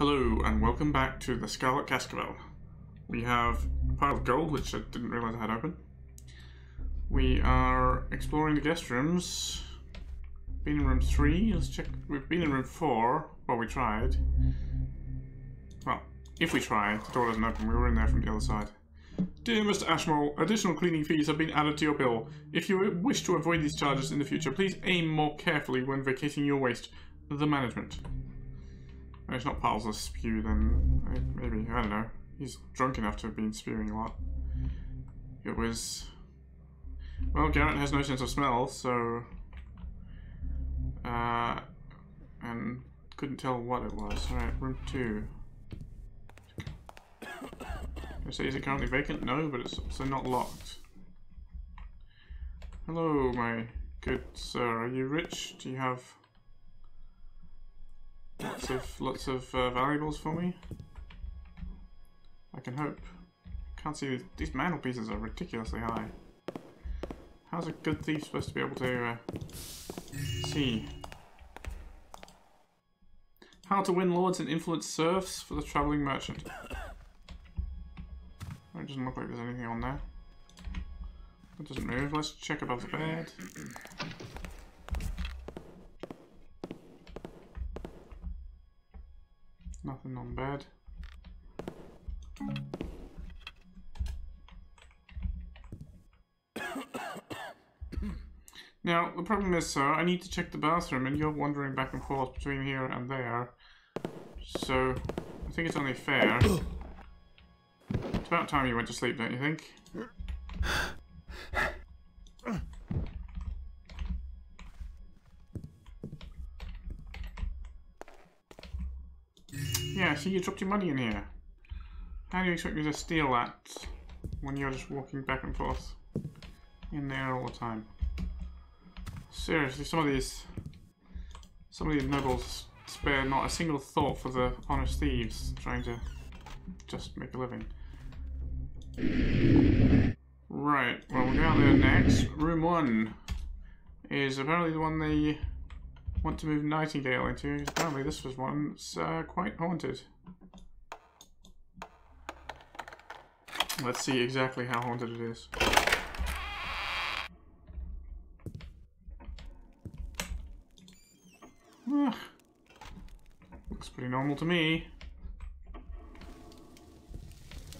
Hello and welcome back to the Scarlet Cascabel. We have a pile of gold, which I didn't realise I had open. We are exploring the guest rooms. Been in room 3, let's check. We've been in room 4. Well, we tried. Well, if we try, the door doesn't open. We were in there from the other side. Dear Mr. Ashmore, additional cleaning fees have been added to your bill. If you wish to avoid these charges in the future, please aim more carefully when vacating your waste. The management. It's not piles of spew, then maybe, I don't know. He's drunk enough to have been spewing a lot. It was... Well, Garrett has no sense of smell, so... Uh, and couldn't tell what it was. Alright, room two. I say, is it currently vacant? No, but it's also not locked. Hello, my good sir. Are you rich? Do you have lots of lots of uh, valuables for me? I can hope. Can't see these, these mantelpieces are ridiculously high. How's a good thief supposed to be able to uh, see? How to win lords and influence serfs for the traveling merchant. It doesn't look like there's anything on there. It doesn't move. Let's check above the bed. Nothing on bed. Now, the problem is, sir, I need to check the bathroom and you're wandering back and forth between here and there. So, I think it's only fair. It's about time you went to sleep, don't you think? Yeah, see, you dropped your money in here. How do you expect me to steal that when you're just walking back and forth in there all the time? Seriously, some of these, some of these nobles spare not a single thought for the honest thieves trying to just make a living. Right, well we'll go out there next. Room 1 is apparently the one they want to move Nightingale into. Apparently this was one that's uh, quite haunted. Let's see exactly how haunted it is. Looks pretty normal to me.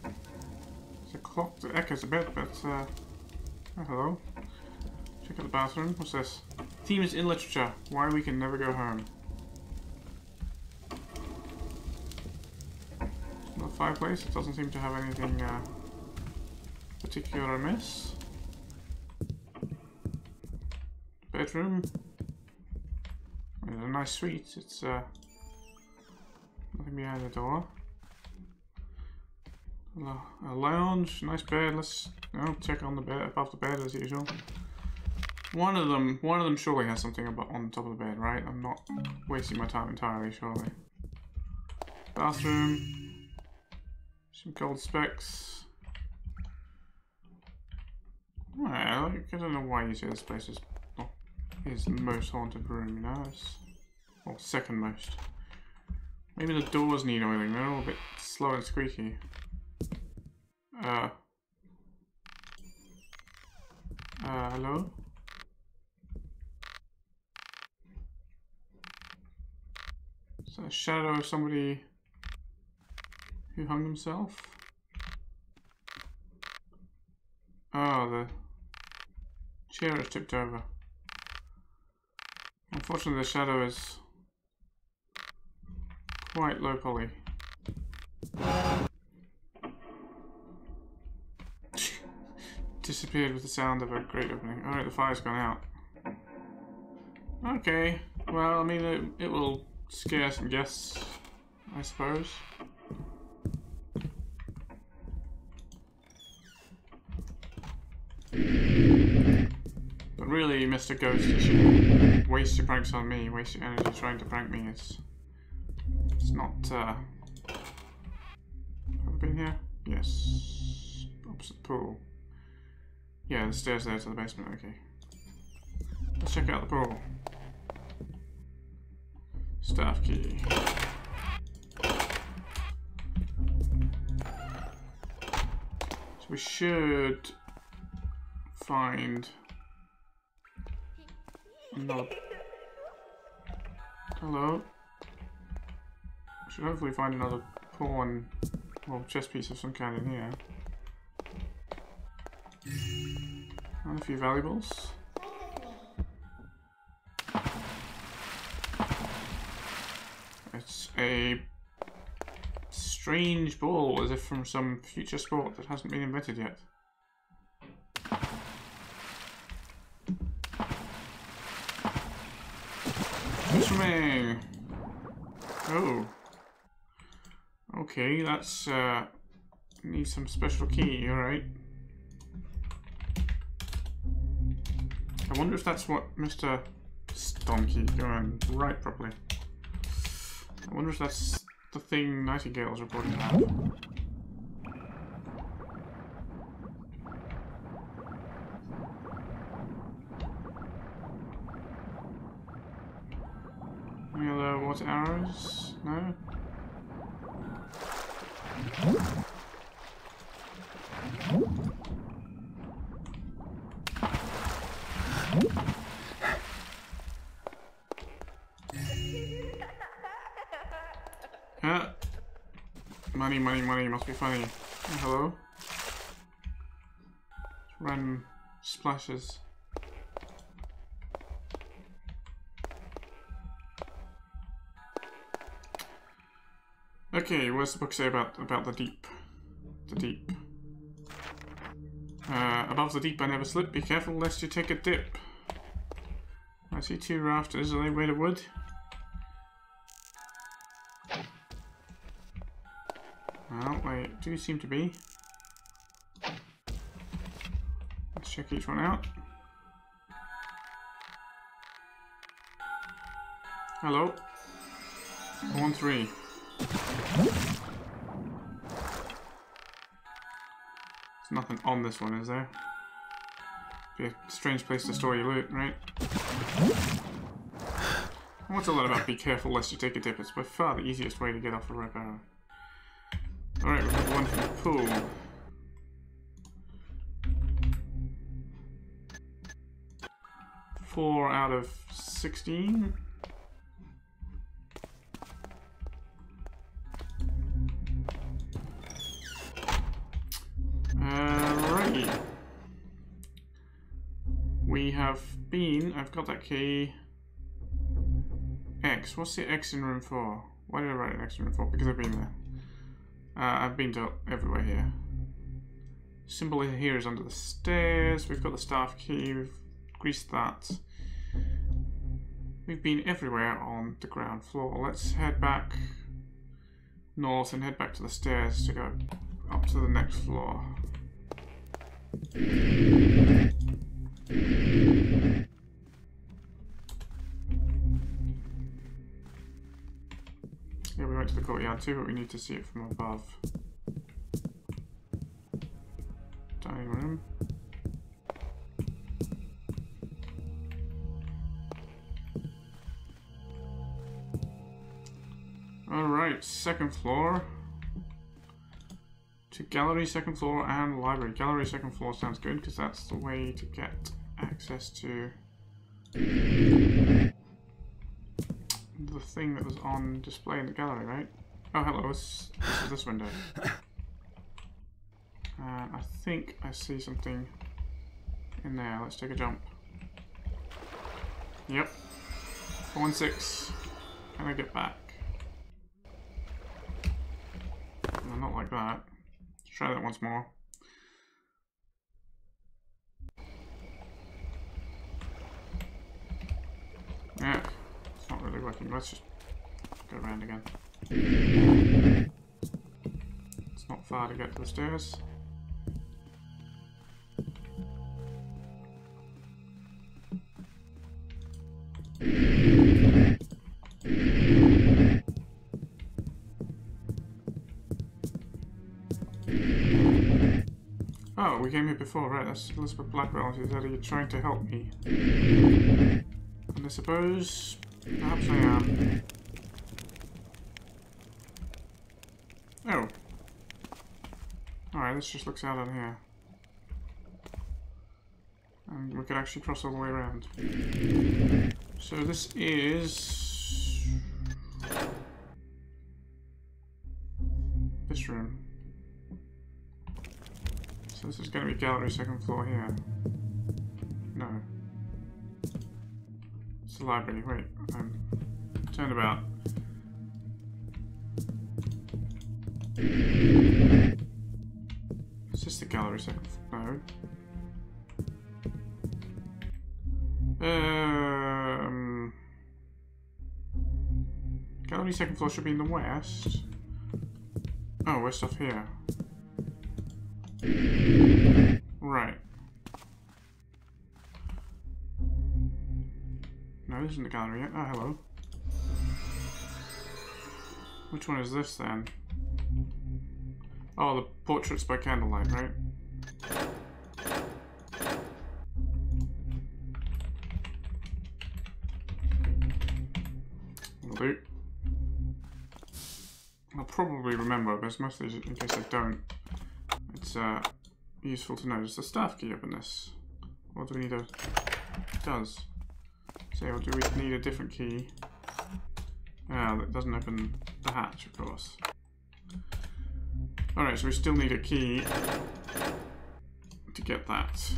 There's a clock that echoes a bit, but uh, oh, hello. Check out the bathroom. What's this? Themes in literature. Why we can never go home. The fireplace. It doesn't seem to have anything uh, particular amiss. Bedroom. A nice suite. It's uh, nothing behind the door. A lounge, nice bed. Let's oh, check on the bed above the bed as usual. One of them, one of them surely has something on top of the bed, right? I'm not wasting my time entirely, surely. Bathroom. Some gold specks. Well, I don't know why you say this place is not his most haunted room, you know? It's, well, second most. Maybe the doors need oiling, they're all a bit slow and squeaky. Uh. Uh, hello? A shadow of somebody who hung himself? Oh, ah, the chair is tipped over. Unfortunately, the shadow is quite low poly. Disappeared with the sound of a great opening. Alright, the fire's gone out. Okay, well, I mean, it, it will scare some guests, I suppose. But really, Mr. Ghost, you should waste your pranks on me, waste your energy trying to prank me. It's, it's not, uh... Have I been here? Yes. Opposite pool. Yeah, the stairs there to the basement, okay. Let's check out the pool. Staff key. So we should find another... Hello. We should hopefully find another pawn, well, chess piece of some kind in here. And a few valuables. It's a strange ball, as if from some future sport that hasn't been invented yet. Swimming! Oh. Okay, that's, uh, need some special key, alright. I wonder if that's what Mr. Stonky going right properly. I wonder if that's the thing Nightingale's reporting to have. Any other water arrows? No? Yeah. Money, money, money, must be funny. Hello? Random splashes. Okay, what's the book say about about the deep? The deep. Uh, above the deep I never slip, be careful lest you take a dip. I see two rafters, are they made of wood? Well, they do seem to be. Let's check each one out. Hello. One three. There's nothing on this one, is there? Be a strange place to store your loot, right? What's a lot about be careful lest you take a dip? It's by far the easiest way to get off a red arrow. Alright, we have one from the pool. Four out of sixteen. Alrighty. We have been, I've got that key. X, what's the X in room 4? Why did I write an X in room 4? Because I've been there. Uh, I've been to everywhere here. Symbol here is under the stairs. We've got the staff key. We've greased that. We've been everywhere on the ground floor. Let's head back north and head back to the stairs to go up to the next floor. Yeah, we went to the courtyard too, but we need to see it from above. Dining room. Alright, second floor. To gallery, second floor, and library. Gallery, second floor sounds good, because that's the way to get access to thing that was on display in the gallery, right? Oh, hello, this, this is this window. Uh, I think I see something in there. Let's take a jump. Yep. 416. Can I get back? No, not like that. Let's try that once more. Yeah, Let's just go around again. It's not far to get to the stairs. Oh, we came here before, right? That's Elizabeth Blackwell. She said, Are you trying to help me? And I suppose perhaps I am. Oh. Oh, Alright, this just looks out on here. And we could actually cross all the way around. So this is... This room. So this is going to be gallery second floor here. The library. Wait, I'm turned about. Is this the gallery second floor? No. Um, gallery second floor should be in the west. Oh, we're stuff here. Right. This isn't the gallery yet. Oh, hello. Which one is this then? Oh, the portraits by candlelight, right? Will. I'll probably remember, but it's mostly in case I don't. It's uh, useful to know. Does the staff key open this? Or do we need a... It does. So or do we need a different key? Ah, that doesn't open the hatch, of course. Alright, so we still need a key to get that.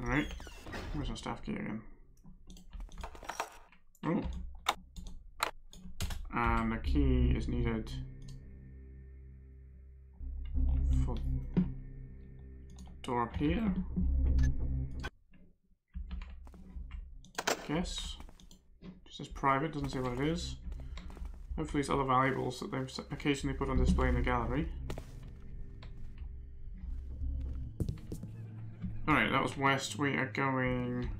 Alright, where's our staff key again? Oh. And a key is needed for door up here. Guess. Just says private, doesn't say what it is. Hopefully it's other valuables that they've occasionally put on display in the gallery. Alright, that was west. We are going...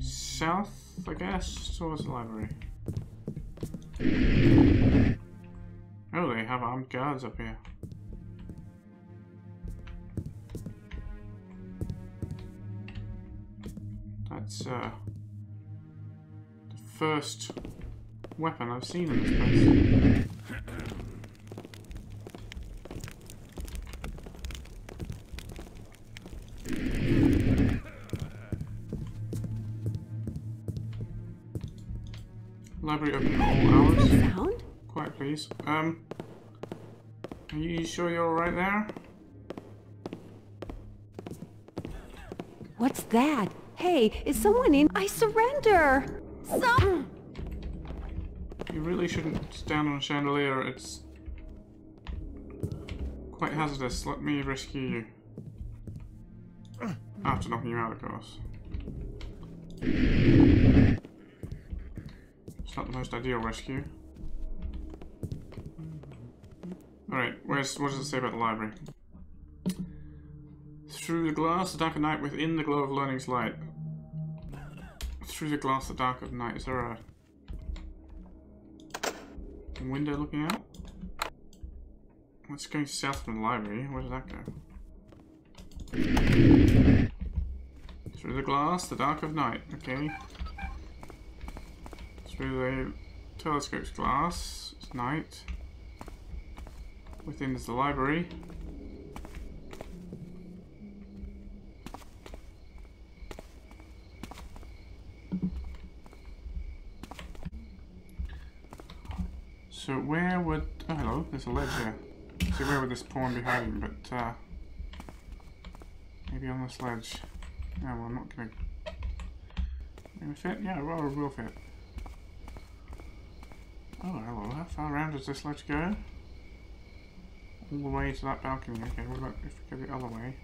South, I guess, towards the library. Oh, they have armed guards up here. That's, uh first weapon I've seen in this place. Library open all hours. Sound? Quiet, please. Um, are you sure you're alright there? What's that? Hey, is someone in? I surrender! You really shouldn't stand on a chandelier. It's quite hazardous. Let me rescue you. After knocking you out, of course. It's not the most ideal rescue. Alright, where's what does it say about the library? Through the glass, the dark of night within the glow of learning's light through the glass the dark of night. Is there a window looking out? What's going south from the library? Where does that go? Through the glass, the dark of night. Okay. Through the telescope's glass, it's night. Within is the library. So where would... Oh, hello. There's a ledge here. So where would this pawn be hiding? But, uh... Maybe on this ledge. Yeah, well, I'm not gonna... Gonna fit? Yeah, well, it will fit. Oh, hello. How far around does this ledge go? All the way to that balcony. Okay, what about if we go the other way?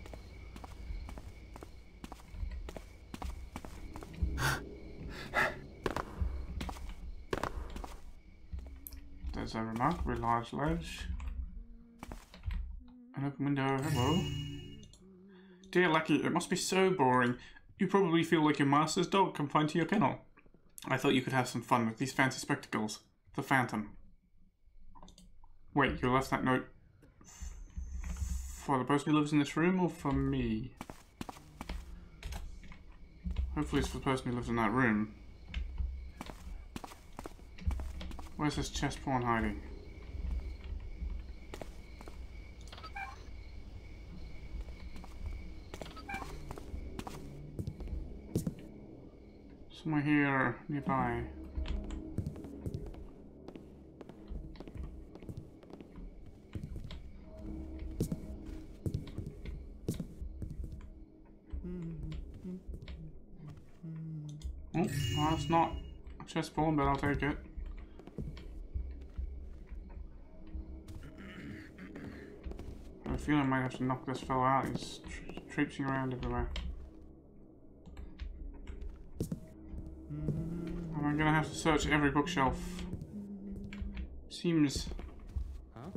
There's a remarkably large ledge. An open window, hello. Dear Lucky, it must be so boring. You probably feel like your master's dog confined to your kennel. I thought you could have some fun with these fancy spectacles. The Phantom. Wait, you left that note for the person who lives in this room or for me? Hopefully it's for the person who lives in that room. Where's this chest pawn hiding? Somewhere here nearby. Oh, well, that's not a chest pawn, but I'll take it. Feeling I might have to knock this fellow out. He's tra traipsing around everywhere. Am I gonna have to search every bookshelf? Seems Huh?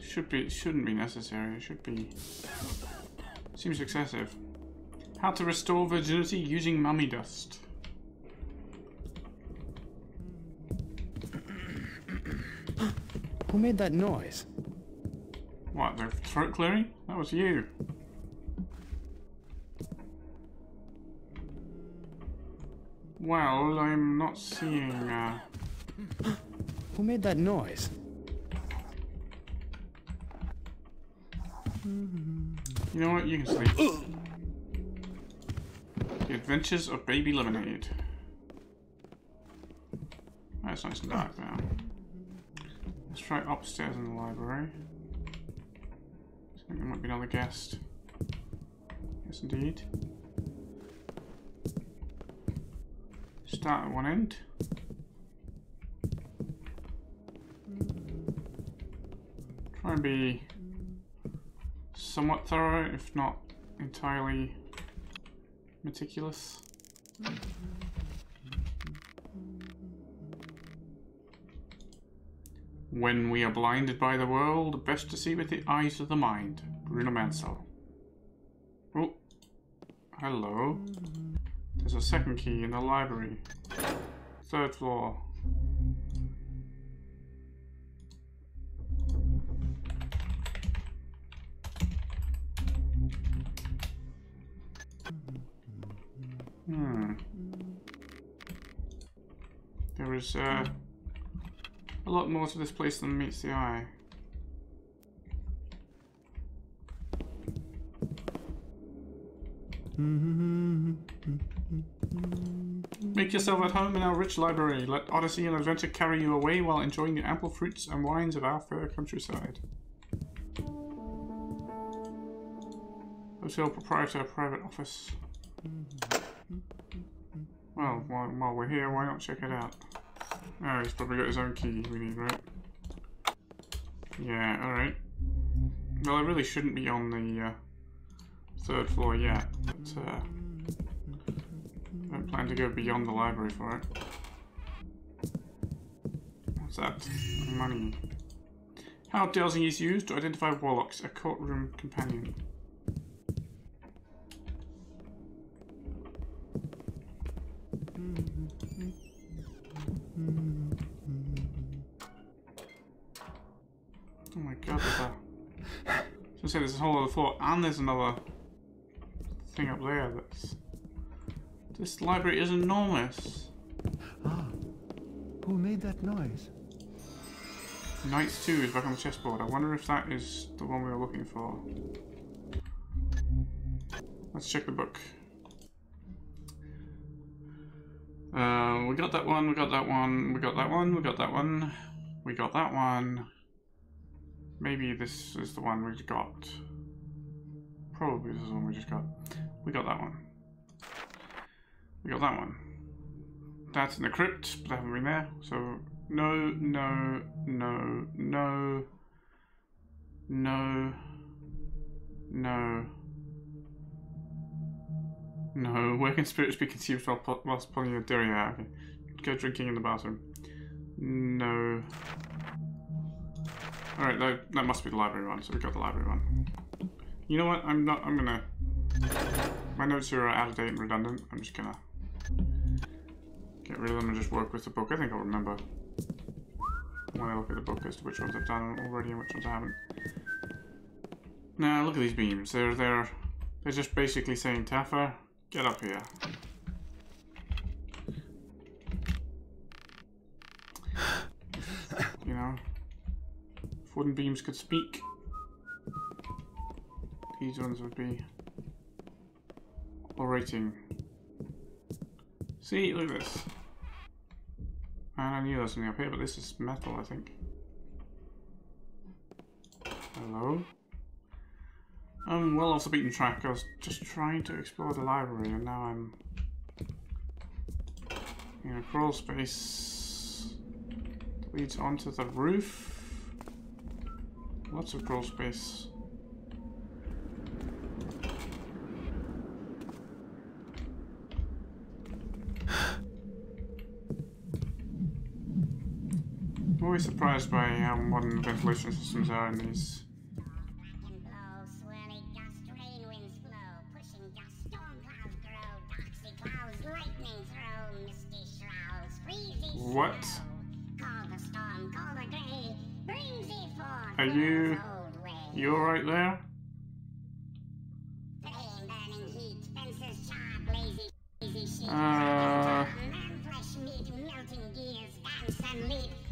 should be shouldn't be necessary. It should be seems excessive. How to restore virginity using mummy dust. Who made that noise? What, the throat clearing? That was you. Well, I'm not seeing, uh... Who made that noise? You know what? You can sleep. the Adventures of Baby Lemonade. That's nice and dark now. Try upstairs in the library. I think there might be another guest. Yes, indeed. Start at one end. Try and be somewhat thorough, if not entirely meticulous. When we are blinded by the world, best to see with the eyes of the mind. Bruno Mansell. Oh, hello. There's a second key in the library. Third floor. Hmm. There is uh, a lot more to this place than meets the eye. Make yourself at home in our rich library. Let Odyssey and adventure carry you away while enjoying the ample fruits and wines of our fair countryside. Hotel proprietor, private office. Well, while, while we're here, why not check it out? Oh, he's probably got his own key we need, right? Yeah, alright. Well, I really shouldn't be on the uh, third floor yet, but uh, I don't plan to go beyond the library for it. What's that? Money. How dowsing is used to identify warlocks, a courtroom companion. Oh my god, there's a... I was gonna say there's a whole other floor, and there's another thing up there that's... This library is enormous. Ah. Who made that noise? Knights 2 is back on the chessboard. I wonder if that is the one we were looking for. Let's check the book. Uh, we got that one, we got that one, we got that one, we got that one, we got that one. Maybe this is the one we just got. Probably this is the one we just got. We got that one. We got that one. That's in the crypt, but I haven't been there. So, no, no, no, no, no, no. No, where can spirits be consumed while whilst pulling a derriere? Okay. Go drinking in the bathroom. No. Alright, that, that must be the library one, so we got the library one. You know what? I'm not. I'm gonna. My notes here are out of date and redundant. I'm just gonna get rid of them and just work with the book. I think I'll remember when I look at the book as to which ones I've done already and which ones I haven't. Now look at these beams. They're they're they're just basically saying Taffer, Get up here. You know, if wooden beams could speak, these ones would be orating. See, look at this. And I knew there was something up here, but this is metal, I think. Hello? I'm well off the beaten track. I was just trying to explore the library, and now I'm in a crawl space that leads onto the roof. Lots of crawl space. I'm always surprised by um, how modern ventilation systems are in these.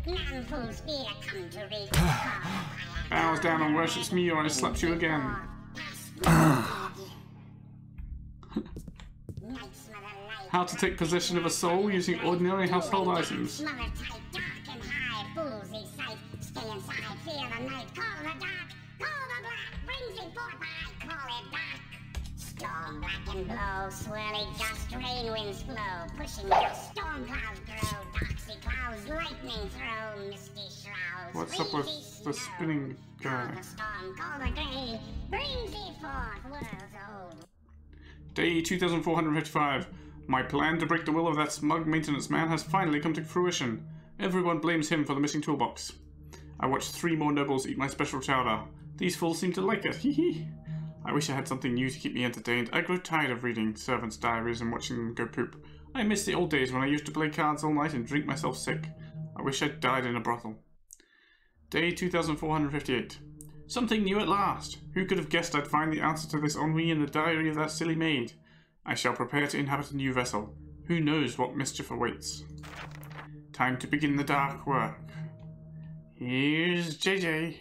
None full speed, I come to reach. Bows down and worships me or I slap you again. How to take possession of a soul using ordinary household items. Smother tight, dark and high, fools they sight. Stay inside, fear the night, call the dark, call the black, brings it forth, I call it dark. Storm black and blow, swirly gust, rain winds flow, pushing dust, storm clouds grow, doxy clouds, lightning throw, misty shrouds. What's up with the spinning Call guy? the storm, call the gray, brings it forth, world's old. Day 2455. My plan to break the will of that smug maintenance man has finally come to fruition. Everyone blames him for the missing toolbox. I watched three more nobles eat my special chowder. These fools seem to like it, hee hee. I wish I had something new to keep me entertained. I grow tired of reading servants' diaries and watching them go poop. I miss the old days when I used to play cards all night and drink myself sick. I wish I'd died in a brothel. Day 2458. Something new at last! Who could have guessed I'd find the answer to this ennui in the diary of that silly maid? I shall prepare to inhabit a new vessel. Who knows what mischief awaits? Time to begin the dark work. Here's JJ.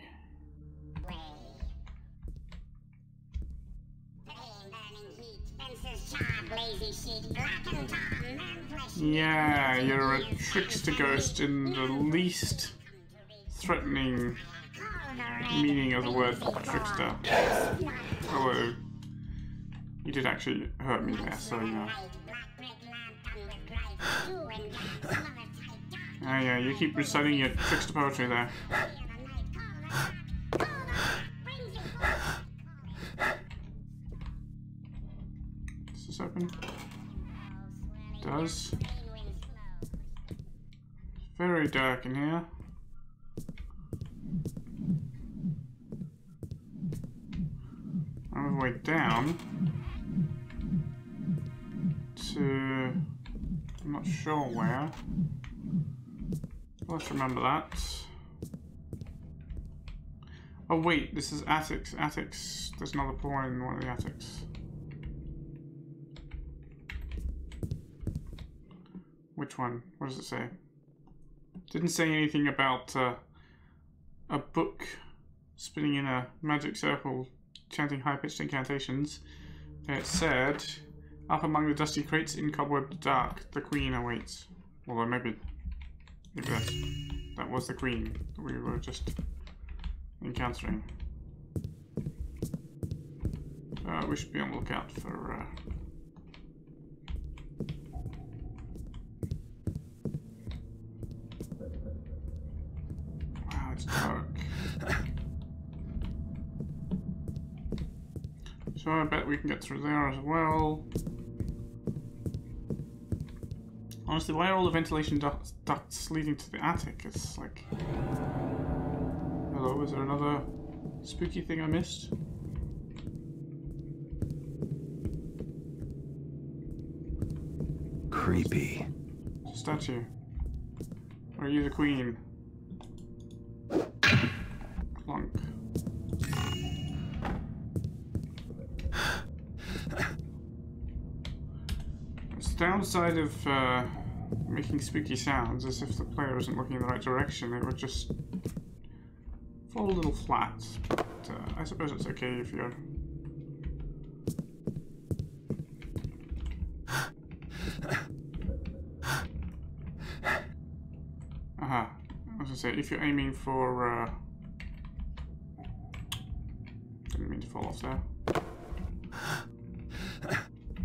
Yeah, you're a trickster ghost in the least threatening meaning of the word trickster. forth. You did actually hurt me there, so you know. Light, black brick lantern with bright blue and black, smother tight, dark. Ah, yeah, you keep reciting your trickster poetry there. Fear the night, call the dark, call the dark, brings it. Does this open? Does. Winds blow. Very dark in here. On the way down to I'm not sure where. Let's remember that. Oh wait, this is attics. Attics. There's another floor in one of the attics. Which one? What does it say? Didn't say anything about uh, a book spinning in a magic circle, chanting high-pitched incantations. It said, "Up among the dusty crates in cobwebbed dark, the queen awaits." Although maybe, maybe that's, that was the queen that we were just encountering. Uh, we should be on the lookout for. Uh, Wow, it's dark. So I bet we can get through there as well. Honestly, why are all the ventilation ducts, ducts leading to the attic? It's like... Hello, is there another spooky thing I missed? Creepy. Statue. Are you the queen? Clunk. It's the downside of uh, making spooky sounds as if the player isn't looking in the right direction, it would just fall a little flat, but uh, I suppose it's okay if you're... Aha, I was say, if you're aiming for... Uh... Didn't mean to fall off there.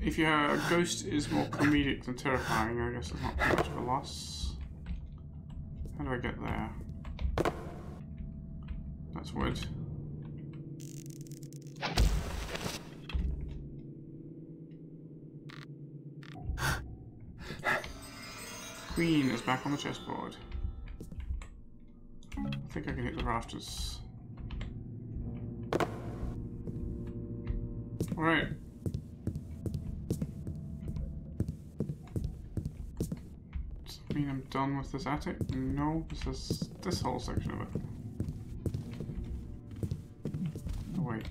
If your ghost is more comedic than terrifying, I guess it's not too much of a loss. How do I get there? That's wood. Queen is back on the chessboard. I think I can hit the rafters. Alright. That mean I'm done with this attic? No, this is this whole section of it. Oh wait.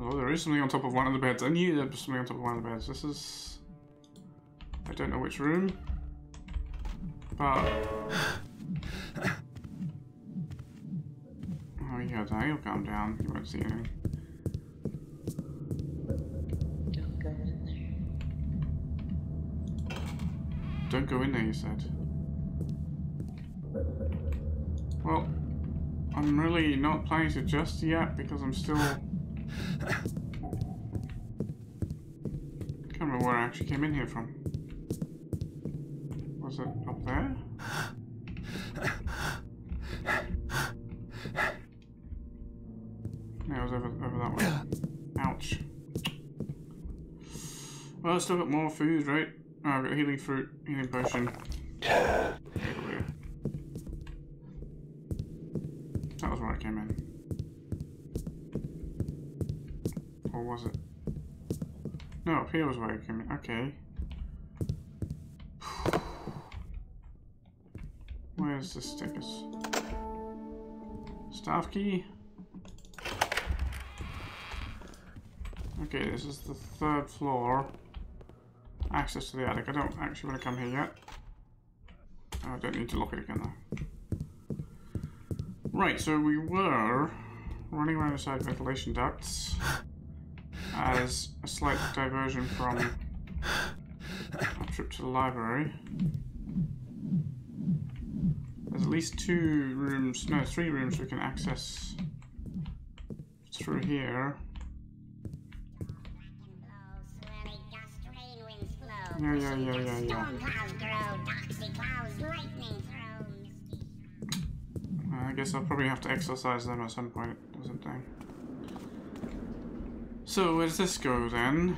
Oh, there is something on top of one of the beds. I knew there was something on top of one of the beds. This is... I don't know which room. But... Oh yeah, you'll calm down. You won't see anything. Don't go in there. Don't go in there, you said. Well, I'm really not planning to just yet because I'm still. I Can't remember where I actually came in here from. Was it up there? No, it was over, over that way. Ouch. Well, I've still got more food, right? Oh, Got healing fruit, healing potion. That was where I came in. Or was it? No, up here was where I came in. Okay. Where's this take us? Staff key? Okay, this is the third floor. Access to the attic. I don't actually want to come here yet. I don't need to lock it again though. Right, so we were running around inside ventilation ducts as a slight diversion from our trip to the library. There's at least two rooms, no, three rooms we can access through here. Yeah, yeah, yeah, yeah, yeah. I guess I'll probably have to exercise them at some point or something. So where does this go then?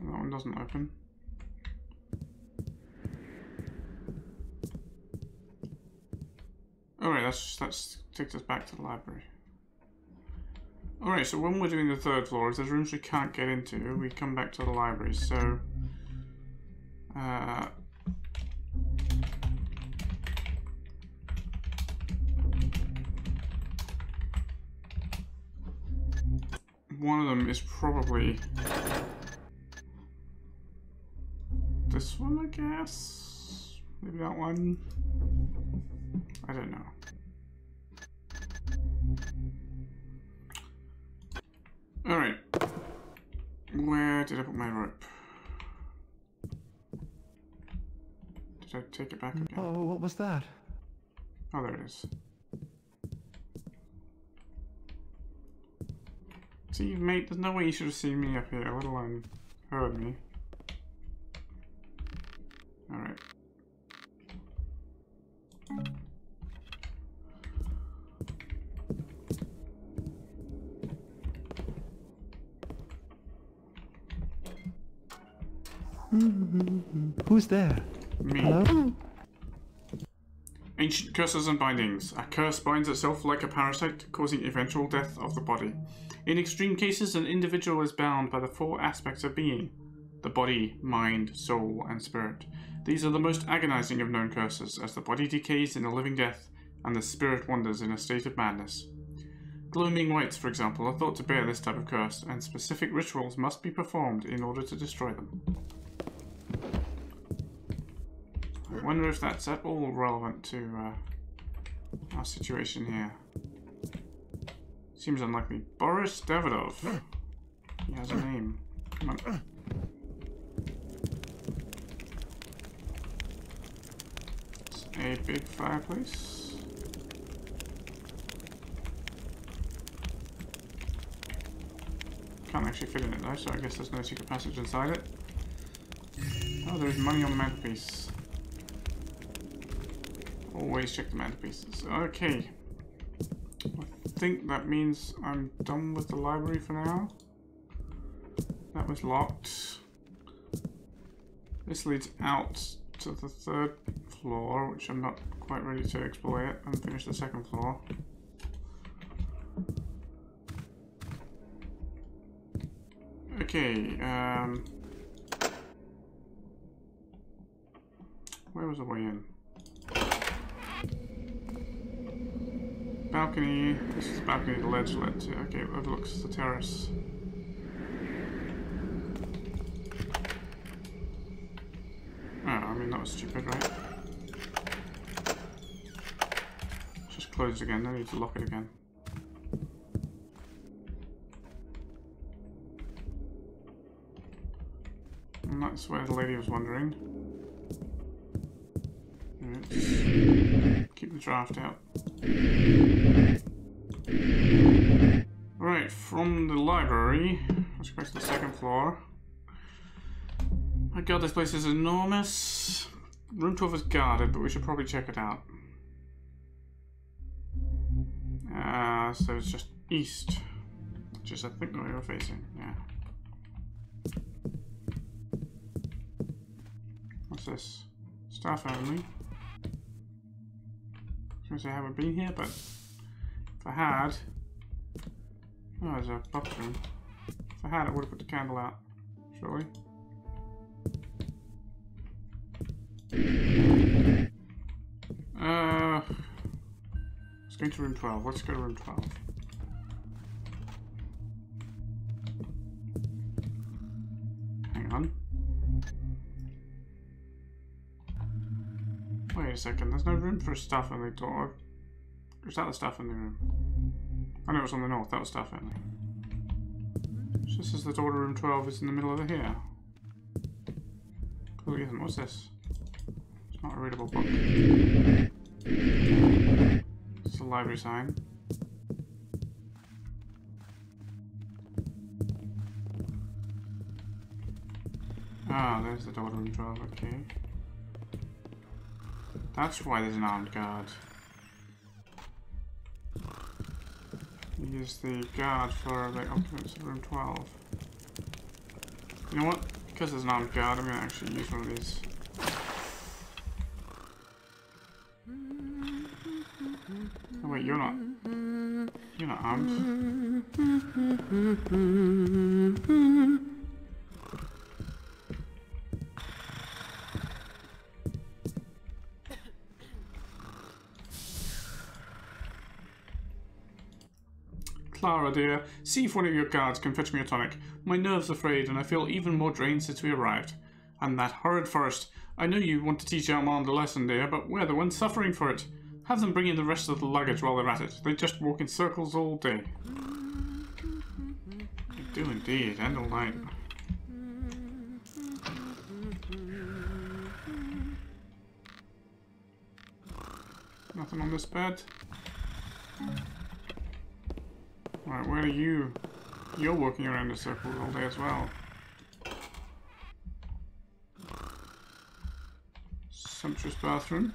Oh, that one doesn't open. Oh, Alright, that's that's takes us back to the library. Alright, so when we're doing the third floor, if there's rooms we can't get into, we come back to the library. So, uh, one of them is probably this one, I guess. Maybe that one. I don't know. Alright. Where did I put my rope? Did I take it back mm, again? Oh, what was that? Oh, there it is. See, mate, there's no way you should have seen me up here, let alone heard me. Alright. Mm-hmm. Who's there? Me. Hello? Ancient curses and bindings. A curse binds itself like a parasite, causing eventual death of the body. In extreme cases, an individual is bound by the four aspects of being the body, mind, soul, and spirit. These are the most agonizing of known curses, as the body decays in a living death and the spirit wanders in a state of madness. Glooming whites, for example, are thought to bear this type of curse, and specific rituals must be performed in order to destroy them. I wonder if that's at all relevant to uh, our situation here. Seems unlikely. Boris Davidov. He has a name. Come on. It's a big fireplace. Can't actually fit in it though, so I guess there's no secret passage inside it. Oh, there's money on the mantelpiece. Always check the mantelpieces. Okay. I think that means I'm done with the library for now. That was locked. This leads out to the third floor, which I'm not quite ready to explore yet. I'm finished the second floor. Okay, um... Where was the way in? Balcony. This is the balcony the ledge led to. Okay, it overlooks the terrace. Oh, I mean, that was stupid, right? Just closed again, I need to lock it again. And that's where the lady was wondering. Right. Keep the draft out. Right, from the library, let's go to the second floor. My god, this place is enormous. Room 12 is guarded, but we should probably check it out. Uh, so it's just east. Which is, I think, the way we're facing, yeah. What's this? Staff only. Say I haven't been here, but if I had... Oh, there's a room. If I had, I would have put the candle out. Surely. Uh, let's go to room 12. Let's go to room 12. Second, there's no room for stuff in the door. Is that the stuff in the room? I know it was on the north, that was stuff only. So this is the door to room 12 is in the middle of here. Clearly isn't. What's this? It's not a readable book. It's a library sign. Ah, there's the door to room 12, okay. That's why there's an armed guard. Use the guard for the occupants of room 12. You know what? Because there's an armed guard, I'm going to actually use one of these. Oh wait, you're not. You're not armed. Clara, dear, see if one of your guards can fetch me a tonic. My nerves are frayed, and I feel even more drained since we arrived. And that horrid forest. I know you want to teach Armand a lesson, dear, but we're the ones suffering for it. Have them bring in the rest of the luggage while they're at it. They just walk in circles all day. They do indeed, and all night. Nothing on this bed. Right, where are you? You're walking around in circles all day as well. Sumptuous bathroom.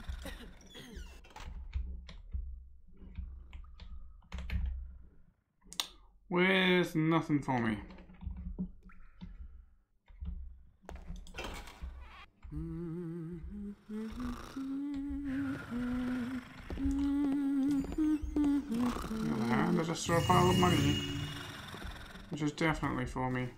Where's nothing for me? A pile of money, which is definitely for me.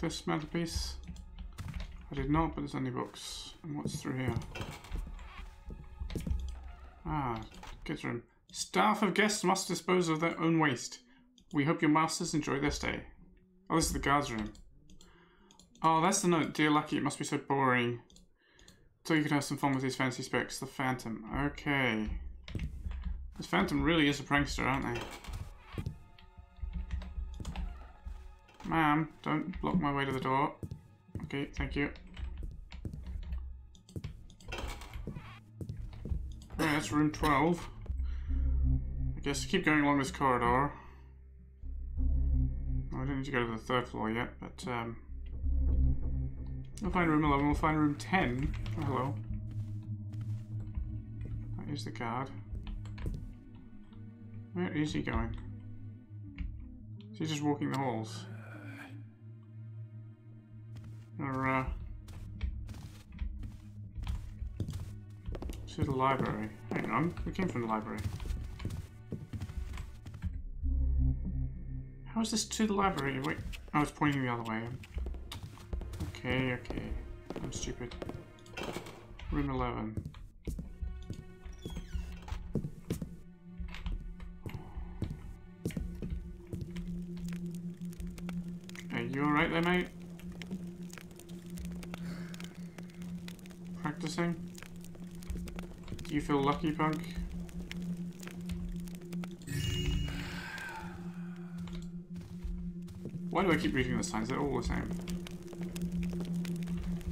This mantelpiece? I did not, but there's only books. And what's through here? Ah, kids room. Staff of guests must dispose of their own waste. We hope your masters enjoy their stay. Oh, this is the guards room. Oh, that's the note. Dear Lucky, it must be so boring. So you can have some fun with these fancy specs. The Phantom. Okay. This Phantom really is a prankster, aren't they? Ma'am, don't block my way to the door. Okay, thank you. Alright, that's room 12. I guess keep going along this corridor. I don't need to go to the third floor yet, but um, we'll find room 11, we'll find room 10. Oh, hello. That is the guard. Where is he going? Is he just walking the halls? Or, uh... To the library. Hang on, we came from the library. How is this to the library? Wait, I was pointing the other way. Okay, okay. I'm stupid. Room 11. Are you alright there, mate? Practicing? Do you feel lucky, punk? Why do I keep reading the signs? They're all the same.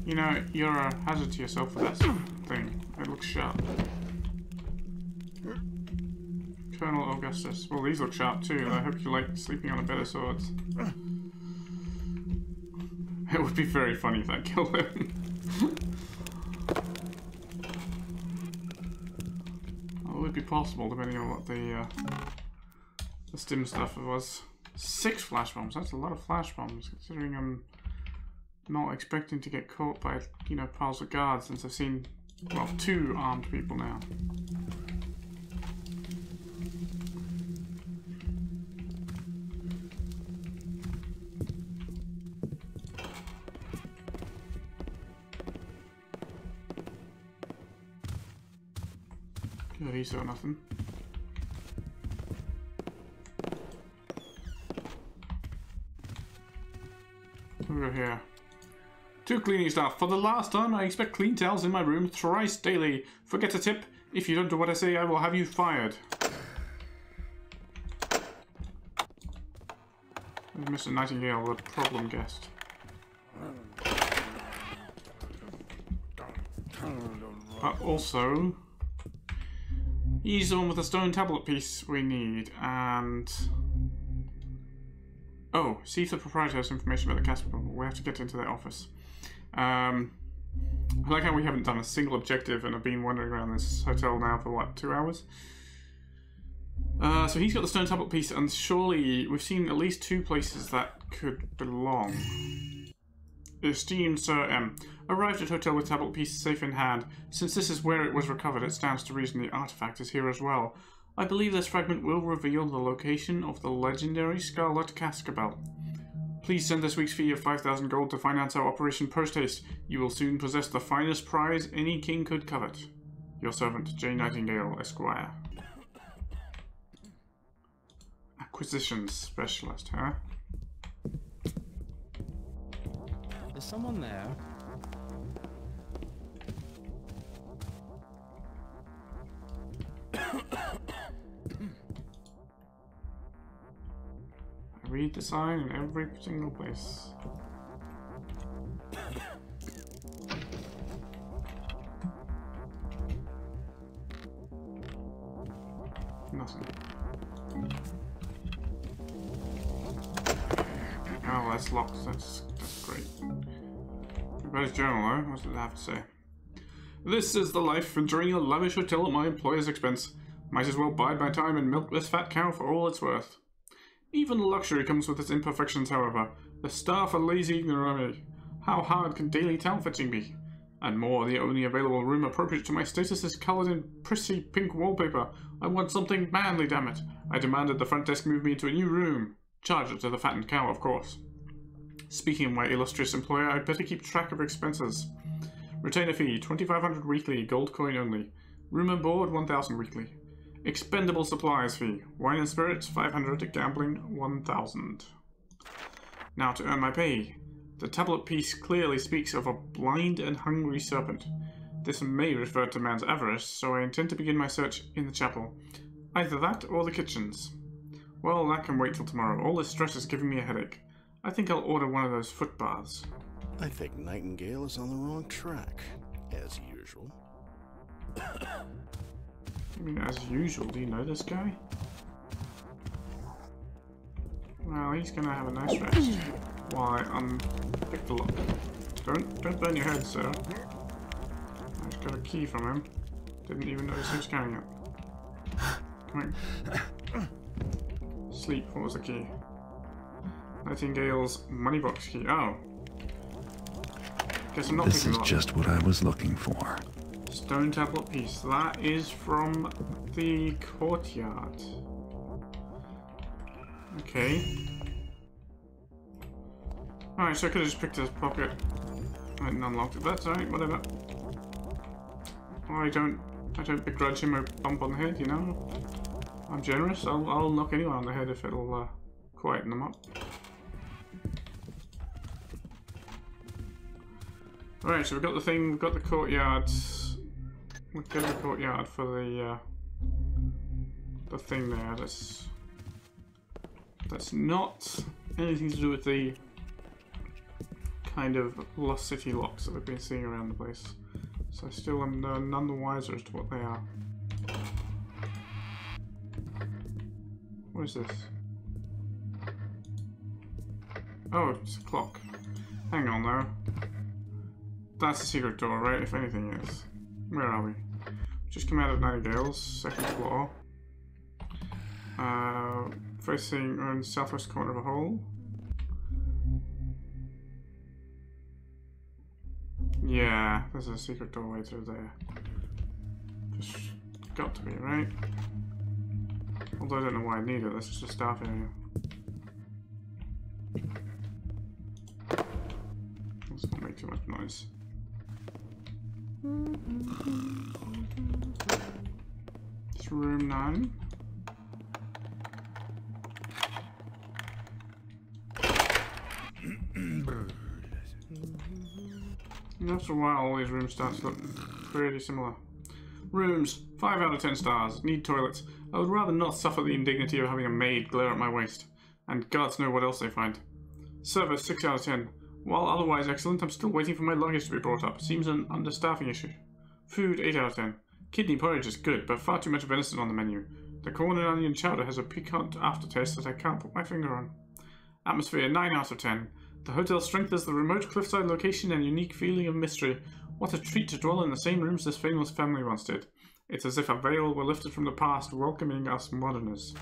You know, you're a hazard to yourself with that thing. It looks sharp. Colonel Augustus. Well, these look sharp too. I hope you like sleeping on a bed of swords. It would be very funny if that killed him. possible depending on what the uh, the stim stuff was. Six flash bombs. That's a lot of flash bombs, considering I'm not expecting to get caught by you know piles of guards since I've seen well two armed people now. He saw nothing. Over here. To cleaning staff. For the last time, I expect clean towels in my room thrice daily. Forget a tip. If you don't do what I say, I will have you fired. Mr. Nightingale, the problem guest. But uh, also, he's the one with the stone tablet piece we need, and... Oh, see if the proprietor has information about the Cascabel. problem. We have to get into their office. Um, I like how we haven't done a single objective and have been wandering around this hotel now for what, two hours? Uh, so he's got the stone tablet piece, and surely we've seen at least two places that could belong. Esteemed Sir M. Arrived at hotel with tablet piece safe in hand. Since this is where it was recovered, it stands to reason the artifact is here as well. I believe this fragment will reveal the location of the legendary Scarlet Cascabel. Please send this week's fee of 5,000 gold to finance our Operation Post Haste. You will soon possess the finest prize any king could covet. Your servant, J. Nightingale, Esquire. Acquisitions specialist, huh? Is someone there? I read the sign in every single place. Nothing. Oh, that's locked. That's. His journal, though. What does it have to say? This is the life enjoying a lavish hotel at my employer's expense. Might as well bide my time and milk this fat cow for all it's worth. Even luxury comes with its imperfections, however. The staff are lazy ignorantly. How hard can daily town fetching be? And more, the only available room appropriate to my status is coloured in prissy pink wallpaper. I want something manly, damn it. I demanded the front desk move me into a new room. Charge it to the fattened cow, of course. Speaking of my illustrious employer, I'd better keep track of expenses. Retainer fee, 2500 weekly, gold coin only. Room and board, 1000 weekly. Expendable supplies fee, wine and spirits, 500, gambling, 1000. Now to earn my pay. The tablet piece clearly speaks of a blind and hungry serpent. This may refer to man's avarice, so I intend to begin my search in the chapel. Either that or the kitchens. Well, that can wait till tomorrow. All this stress is giving me a headache. I think I'll order one of those foot baths. I think Nightingale is on the wrong track, as usual. I mean, as usual, do you know this guy? Well, he's gonna have a nice rest Why, um, I unpick the lock. Don't, don't burn your head, sir. I just got a key from him. Didn't even notice he was carrying it. Come on. Sleep, what was the key? Nightingale's money box key. Oh. Guess I'm not This is just what I was looking for. Stone tablet piece. That is from the courtyard. Okay. Alright, so I could have just picked his pocket and unlocked it. That's alright, whatever. I don't I don't begrudge him a bump on the head, you know? I'm generous. I'll I'll knock anyone on the head if it'll uh, quieten them up. Alright, so we've got the thing, we've got the courtyard. We've got the courtyard for the uh, the thing there. That's that's not anything to do with the kind of lost city locks that we've been seeing around the place. So I still am uh, none the wiser as to what they are. What is this? Oh, it's a clock. Hang on though. That's the secret door, right? If anything is. Where are we? Just come out of Nightingale's, second floor. Uh, facing on southwest corner of a hole. Yeah, there's a secret doorway through there. Just got to be, right? Although I don't know why I need it, is a staff area. Let's not make too much noise. It's room 9. After a while, all these rooms start to look pretty similar. Rooms, 5 out of 10 stars. Need toilets. I would rather not suffer the indignity of having a maid glare at my waist. And gods know what else they find. Service, 6 out of 10. While otherwise excellent, I'm still waiting for my luggage to be brought up. Seems an understaffing issue. Food, 8 out of 10. Kidney porridge is good, but far too much venison on the menu. The corn and onion chowder has a piquant aftertaste that I can't put my finger on. Atmosphere, 9 out of 10. The hotel's strength is the remote cliffside location and unique feeling of mystery. What a treat to dwell in the same rooms this famous family once did. It's as if a veil were lifted from the past, welcoming us moderners.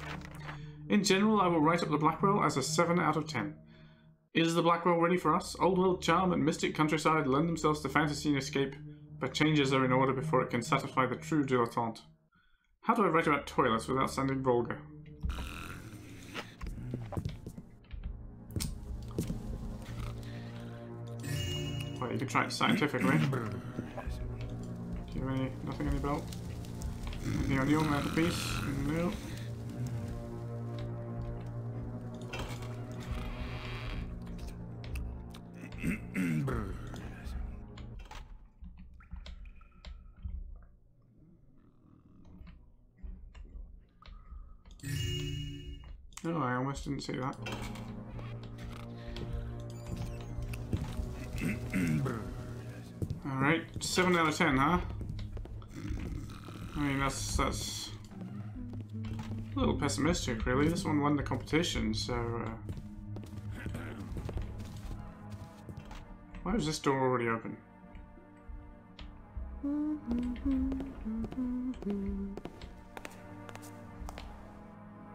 In general, I will write up the Blackwell as a 7 out of 10. Is the Blackwell ready for us? Old world charm and mystic countryside lend themselves to fantasy and escape, but changes are in order before it can satisfy the true dilettante. How do I write about toilets without sounding vulgar? Well, you could try it scientifically. Do you have any, nothing on your belt? Anything on your mantelpiece? No. Oh, I almost didn't see that. Alright, 7 out of 10, huh? I mean, that's, that's a little pessimistic, really. This one won the competition, so... Uh... Why is this door already open?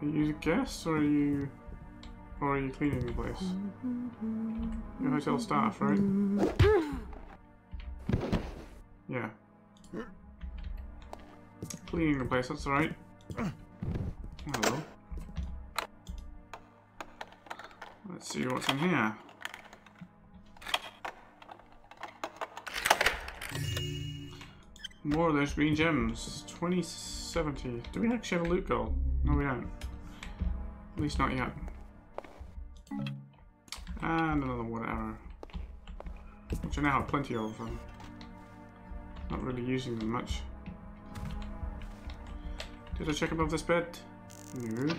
Are you a guest, or are you... Or are you cleaning the place? You're hotel staff, right? Yeah. Cleaning the place, that's alright. Hello. Let's see what's in here. More of those green gems. 2070. Do we actually have a loot goal? No, we don't. At least not yet. And another wood arrow. Which I now have plenty of. Um, not really using them much. Did I check above this bed? No.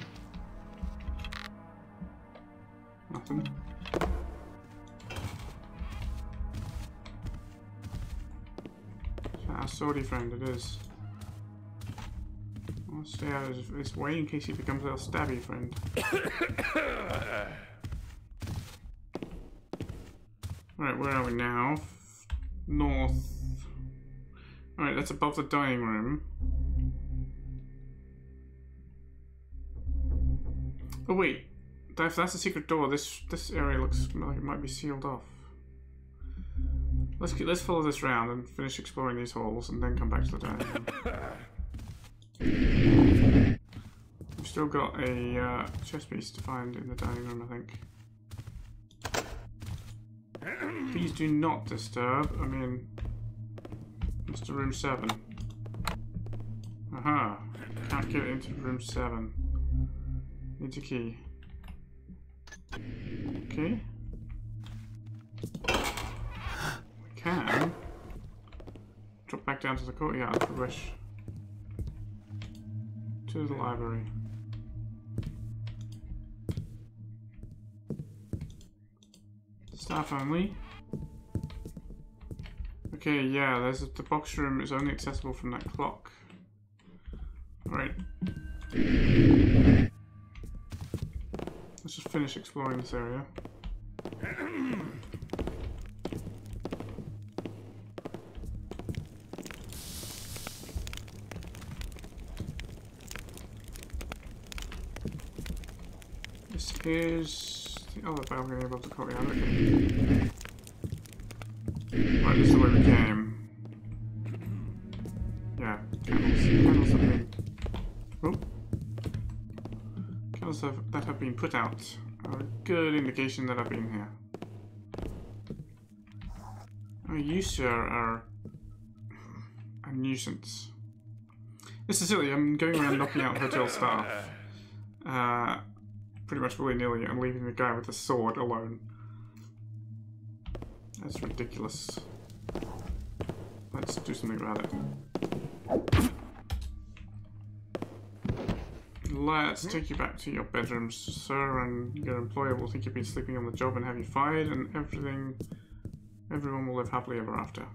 Nothing. Sorry friend, it is. I'll stay out of this way in case he becomes little stabby friend. right, where are we now? North. Alright, that's above the dining room. Oh wait, if that's a secret door, this this area looks like it might be sealed off. Let's let's follow this round and finish exploring these halls, and then come back to the dining room. We've still got a uh, chess piece to find in the dining room, I think. Please do not disturb. I mean, Mr. Room Seven. Aha! Can't get into room seven. Need a key. Okay. Can drop back down to the courtyard if we wish. To the library. Staff only. Okay, yeah, there's a, the box room is only accessible from that clock. Alright. Let's just finish exploring this area. This is the other balcony above the courtyard. Okay. Right, this is the way we came. Yeah, candles. Candles have been. Oh. Candles have, that have been put out are a good indication that I've been here. Oh, you, sir, are a nuisance. This is silly. I'm going around knocking out hotel staff. Uh, pretty much willy-nilly and leaving the guy with the sword alone. That's ridiculous. Let's do something about it. Let's take you back to your bedroom, sir, and your employer will think you've been sleeping on the job and have you fired, and everything... Everyone will live happily ever after.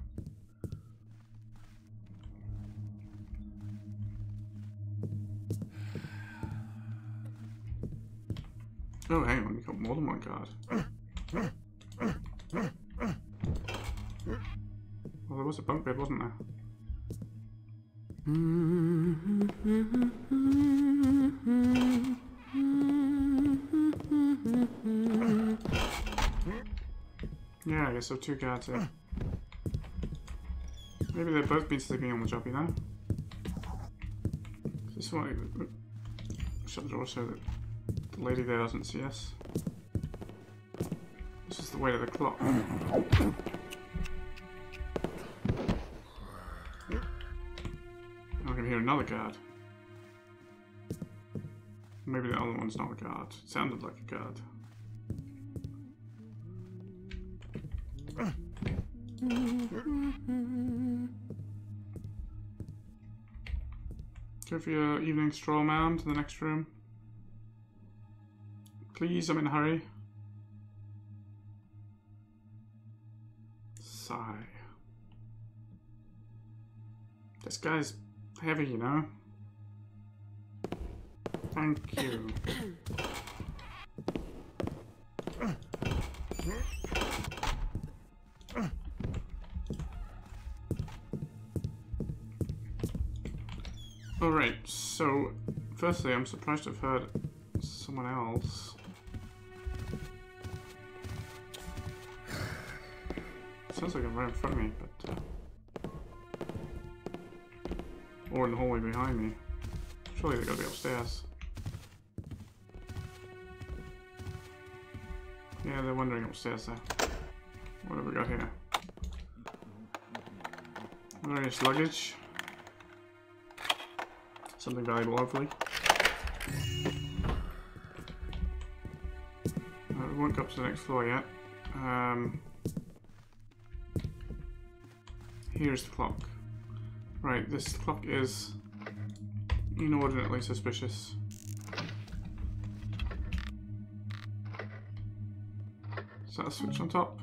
Oh, hang on, you got more than one card. Well, there was a bunk bed, wasn't there? Yeah, I guess so. Two guards here. Maybe they've both been sleeping on the job, you know? This one. Shut the door so that lady there doesn't see us. This is the way to the clock. I can hear another guard. Maybe the other one's not a guard. It sounded like a guard. Go for your evening stroll, ma'am, to the next room. Please, I'm in a hurry. Sigh. This guy's heavy, you know? Thank you. Alright, so firstly, I'm surprised I've heard someone else. Sounds like I'm right in front of me, but. Uh... Or in the hallway behind me. Surely they gotta be upstairs. Yeah, they're wandering upstairs there. What have we got here? Various luggage. Something valuable, hopefully. Uh, we won't go up to the next floor yet. Um, here's the clock. Right, this clock is inordinately suspicious. Is that a switch on top?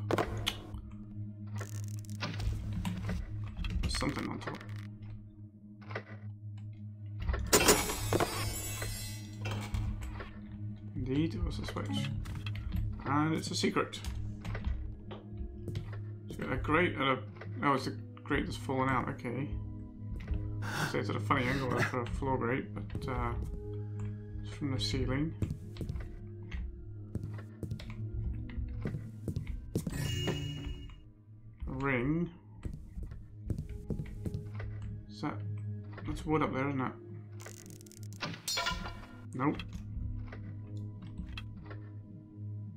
There's something on top. Indeed, it was a switch. And it's a secret. Got a grate and a... Oh, it's a grate that's fallen out, okay. Say it's at a funny angle for a floor grate, but uh, it's from the ceiling. Ring. Is that... That's wood up there, isn't it? Nope.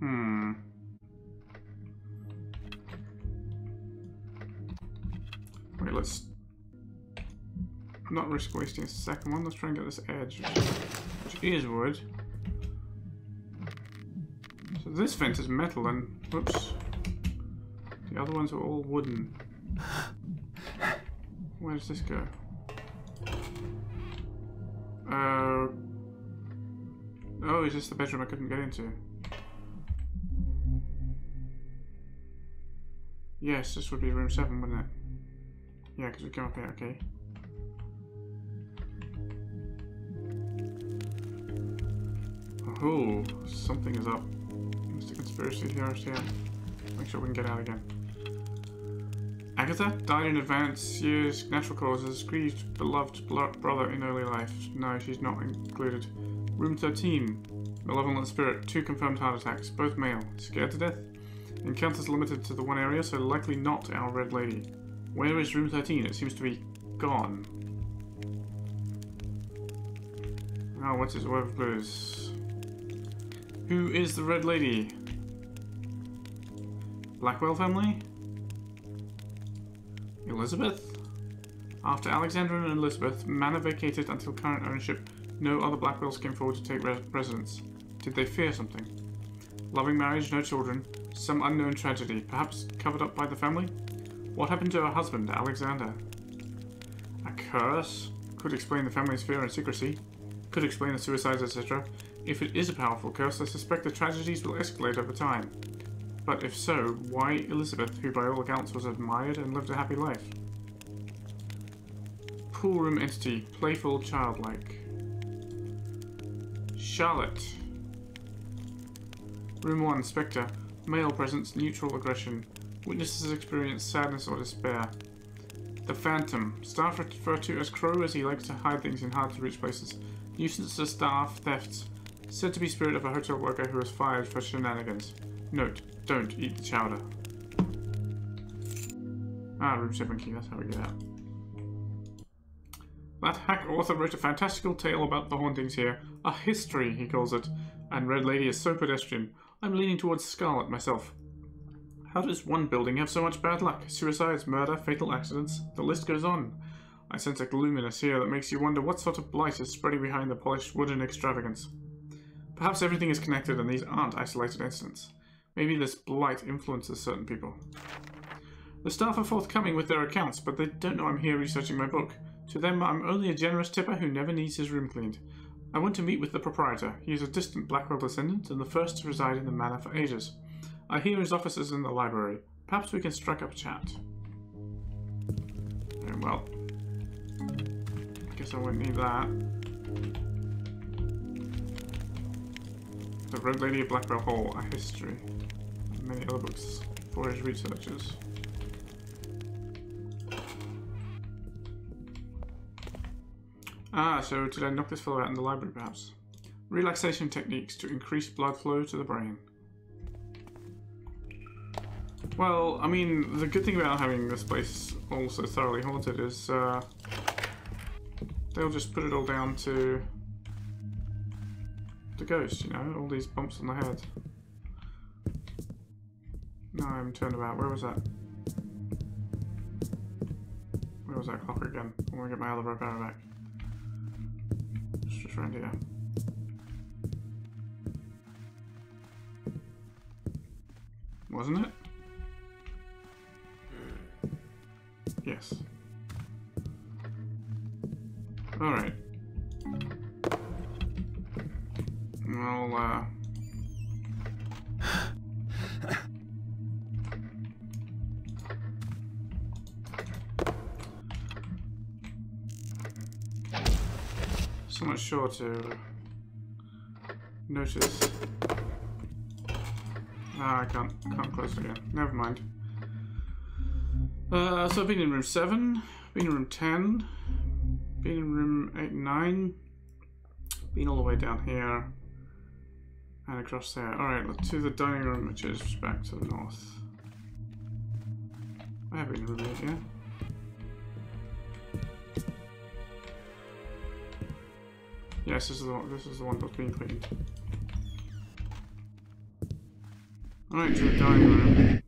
Hmm. Not risk wasting a second one. Let's try and get this edge, which, is wood. So this fence is metal and, whoops. The other ones are all wooden. Where does this go? Uh, oh, is this the bedroom I couldn't get into? Yes, this would be room 7, wouldn't it? Yeah, because we came up here, okay. Oh, something is up. Mr. Conspiracy here. Make sure we can get out again. Agatha died in advance years, natural causes, grieved beloved brother in early life. No, she's not included. Room 13. Malevolent spirit, two confirmed heart attacks, both male. Scared to death? Encounters limited to the one area, so likely not our Red Lady. Where is room 13? It seems to be gone. Ah, oh, what's his web blues? Who is the Red Lady? Blackwell family? Elizabeth? After Alexander and Elizabeth, Manor vacated until current ownership, no other Blackwells came forward to take res residence. Did they fear something? Loving marriage, no children, some unknown tragedy, perhaps covered up by the family? What happened to her husband, Alexander? A curse? Could explain the family's fear and secrecy. Could explain the suicides, etc. If it is a powerful curse, I suspect the tragedies will escalate over time. But if so, why Elizabeth, who by all accounts was admired and lived a happy life? Pool room entity, playful, childlike. Charlotte. Room 1, Spectre. Male presence, neutral aggression. Witnesses experience sadness or despair. The Phantom. Staff refer to as Crow as he likes to hide things in hard to reach places. Nuisance to staff, thefts, Said to be spirit of a hotel worker who was fired for shenanigans. Note, don't eat the chowder. Ah, room 7 key, that's how we get out. That hack author wrote a fantastical tale about the hauntings here. A history, he calls it. And Red Lady is so pedestrian. I'm leaning towards Scarlet myself. How does one building have so much bad luck? Suicides, murder, fatal accidents, the list goes on. I sense a gloominess here that makes you wonder what sort of blight is spreading behind the polished wooden extravagance. Perhaps everything is connected and these aren't isolated incidents. Maybe this blight influences certain people. The staff are forthcoming with their accounts, but they don't know I'm here researching my book. To them, I'm only a generous tipper who never needs his room cleaned. I want to meet with the proprietor. He is a distant Blackwell descendant and the first to reside in the manor for ages. I hear his office is in the library. Perhaps we can strike up a chat. Very well. Guess I won't need that. The Red Lady of Blackwell Hall, A History, and many other books for his researchers. Ah, so did I knock this fellow out in the library perhaps? Relaxation techniques to increase blood flow to the brain. Well, I mean, the good thing about having this place also thoroughly haunted is uh, they'll just put it all down to the ghost, you know, all these bumps on the head. No, I'm turned about. Where was that? Where was that clock again? I want to get my other rope arrow back. It's just around here. Wasn't it? Yes. Alright. Well, uh... So much sure to notice. Ah, I can't can't close it again. Never mind. Uh, so I've been in room seven, been in room ten, been in room eight and nine, been all the way down here, and across there. Alright, to the dining room, which is back to the north. I have been room eight, yeah? Yes, this is the one, this is the one that's being cleaned. Alright, to the dining room.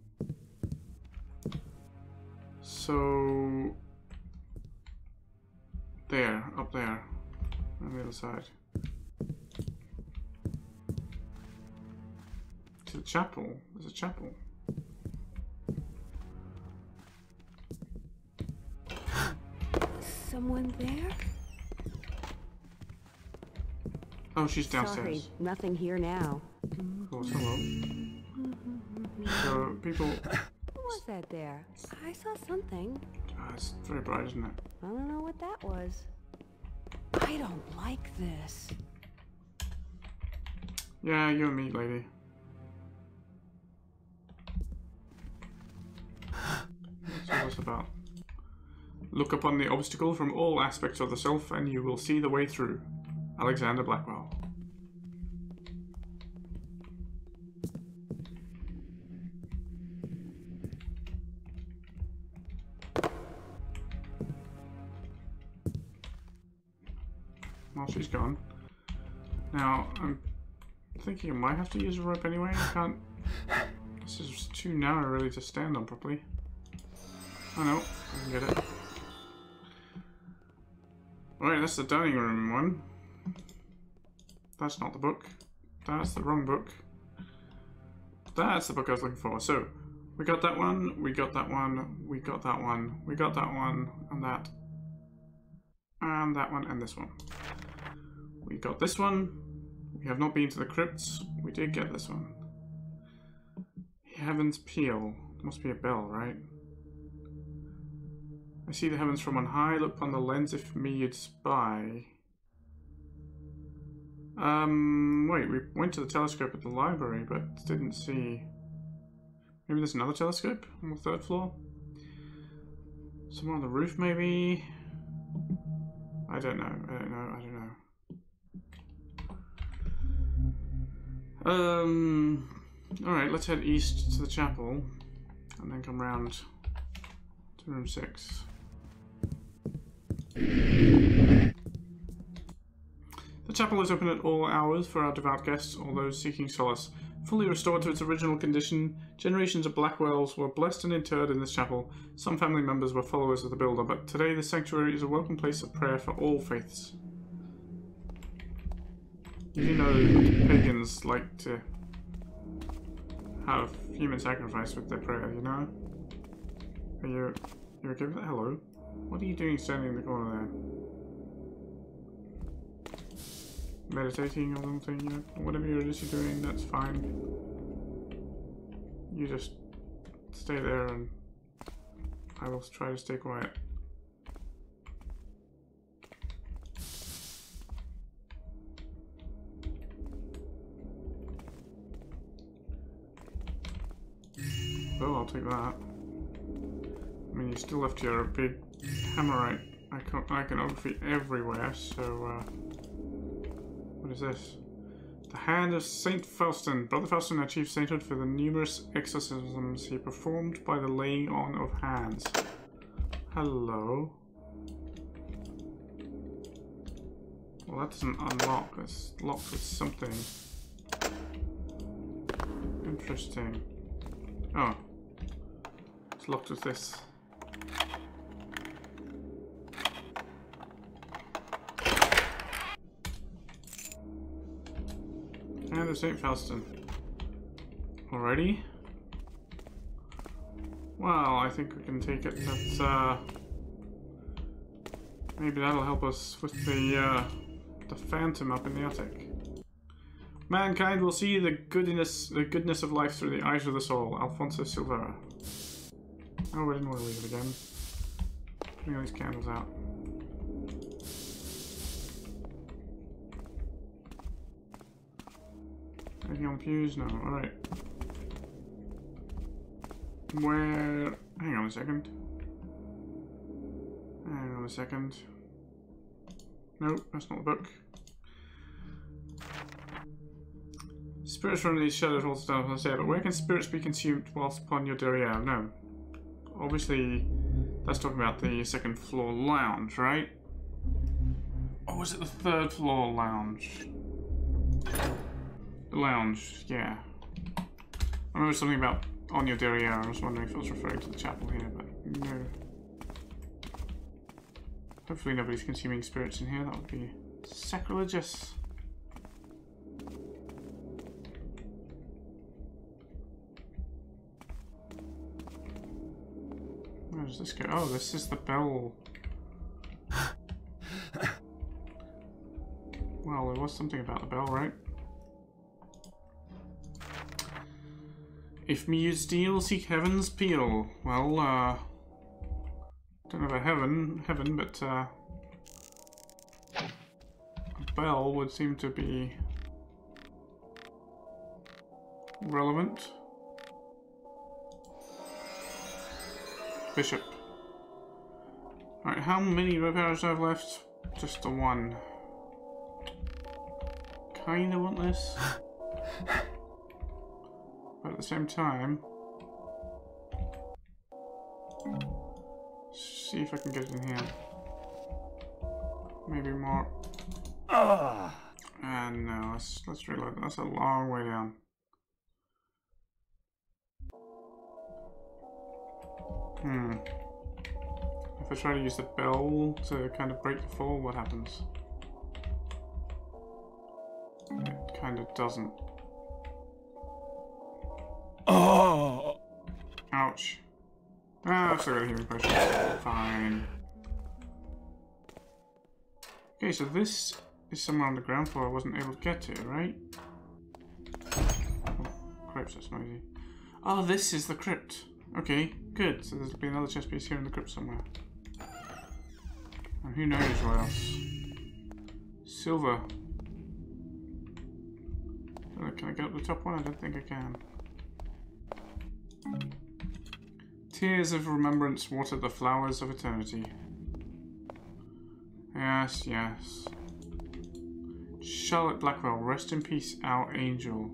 So... There, up there. On the other side. To the chapel. There's a chapel. Someone there? Oh, she's Sorry, downstairs. nothing here now. Of course, hello. So, people... Who was that there? I saw something. Ah, it's very bright, isn't it? I don't know what that was. I don't like this. Yeah, you and me, lady. All this about? Look upon the obstacle from all aspects of the self, and you will see the way through. Alexander Blackwell. Well, she's gone. Now, I'm thinking I might have to use a rope anyway. I can't. This is too narrow, really, to stand on properly. Oh no, I can get it. Alright, that's the dining room one. That's not the book. That's the wrong book. That's the book I was looking for. So, we got that one, we got that one, we got that one, we got that one, and that. And that one, and this one. We got this one. We have not been to the crypts. We did get this one. Heaven's Peal. Must be a bell, right? I see the heavens from on high. Look upon the lens if me you'd spy. Um, wait, we went to the telescope at the library, but didn't see... Maybe there's another telescope on the third floor? Somewhere on the roof, maybe? I don't know, I don't know, I don't know. Um, alright, let's head east to the chapel and then come round to room six. The chapel is open at all hours for our devout guests or those seeking solace. Fully restored to its original condition, generations of Blackwells were blessed and interred in this chapel. Some family members were followers of the builder, but today the sanctuary is a welcome place of prayer for all faiths. Did You know pagans like to have human sacrifice with their prayer, you know? Are you you okay with that? Hello? What are you doing standing in the corner there? Meditating or something, you know? Whatever you're just doing, that's fine. You just stay there and I will try to stay quiet. I'll take that. I mean, you still left your big hammerite icon iconography everywhere, so, uh, What is this? The Hand of Saint Faustin. Brother Faustin achieved sainthood for the numerous exorcisms he performed by the laying on of hands. Hello. Well, that doesn't unlock. It's locked with something. Interesting. Oh. Locked with this. And there's St. Falston. Already? Well, I think we can take it that, uh... Maybe that'll help us with the, uh... The phantom up in the attic. Mankind will see the goodness, the goodness of life through the eyes of the soul. Alfonso Silvera. Oh, we didn't want to leave it again. Putting all these candles out. Anything on the pews? No. Alright. Where... Hang on a second. Hang on a second. Nope, that's not the book. Spirits from these shadows also down the say, but where can spirits be consumed whilst upon your derriere? No. Obviously, that's talking about the second floor lounge, right? Or was it the third floor lounge? The lounge, yeah. I remember something about on your derriere. I was wondering if it was referring to the chapel here, but no. Hopefully nobody's consuming spirits in here. That would be sacrilegious. Does this go? Oh, this is the bell. well, there was something about the bell, right? If me you seek heaven's peal. Well, uh... Don't know about heaven, heaven, but, uh... A bell would seem to be... relevant. Bishop. Alright, how many repairs do I have left? Just the one. Kinda want this. But at the same time... See if I can get it in here. Maybe more. Ah, and no, let's let's reload. That's a long way down. Hmm. If I try to use the bell to kind of break the fall, what happens? It kind of doesn't. Oh! Ouch. Ah, I've still got a healing potion. Fine. Okay, so this is somewhere on the ground floor I wasn't able to get to, right? Oh, cripes, that's noisy. Oh, this is the crypt. Okay, good. So there'll be another chest piece here in the crypt somewhere. And who knows what else. Silver. Uh, Can I get up the top one? I don't think I can. Tears of remembrance water the flowers of eternity. Yes, yes. Charlotte Blackwell, rest in peace, our angel.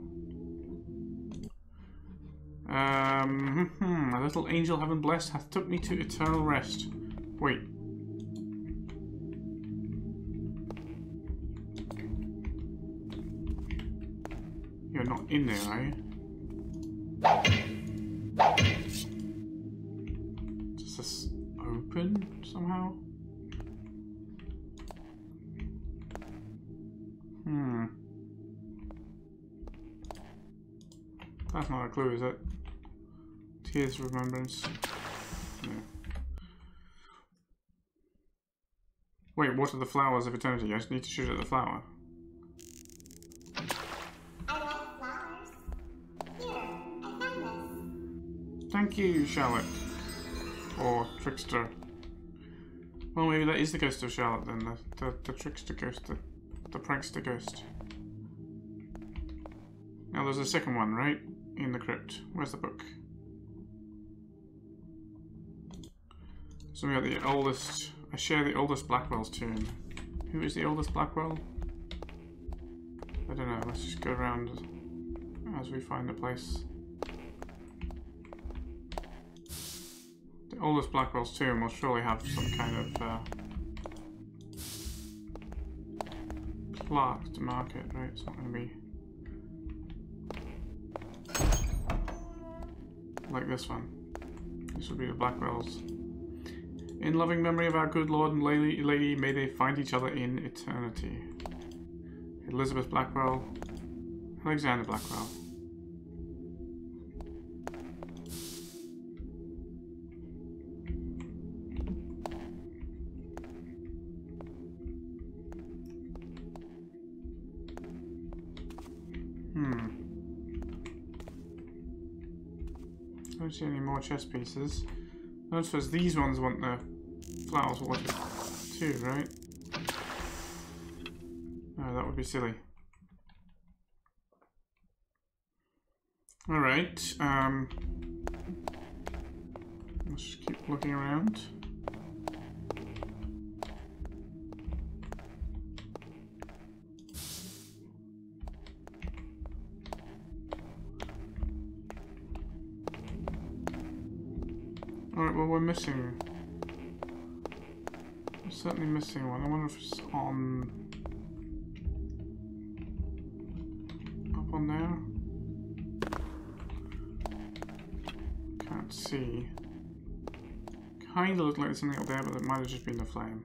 Um, hmm, a little angel heaven blessed hath took me to eternal rest. Wait. You're not in there, are you? Does this open somehow? Hmm. That's not a clue, is it? Tears remembrance. No. Wait, what are the flowers of eternity? I just need to shoot at the flower. Thank you, Charlotte. Or Trickster. Well, maybe that is the ghost of Charlotte then, the, the, the Trickster ghost, the, the Prankster ghost. Now there's a second one, right? In the crypt. Where's the book? So we got the oldest... I share the oldest Blackwell's tomb. Who is the oldest Blackwell? I don't know, let's just go around as we find the place. The oldest Blackwell's tomb will surely have some kind of uh, plaque to mark it, right? It's not going to be like this one. This would be the Blackwells. In loving memory of our good Lord and lady, lady, may they find each other in eternity. Elizabeth Blackwell, Alexander Blackwell. Hmm. Don't see any more chess pieces. I suppose these ones want the flowers watered too, right? No, that would be silly. Alright, um... Let's just keep looking around. Missing. We're certainly missing one. I wonder if it's on... Up on there? Can't see. Kinda looked like something up there, but it might have just been the flame.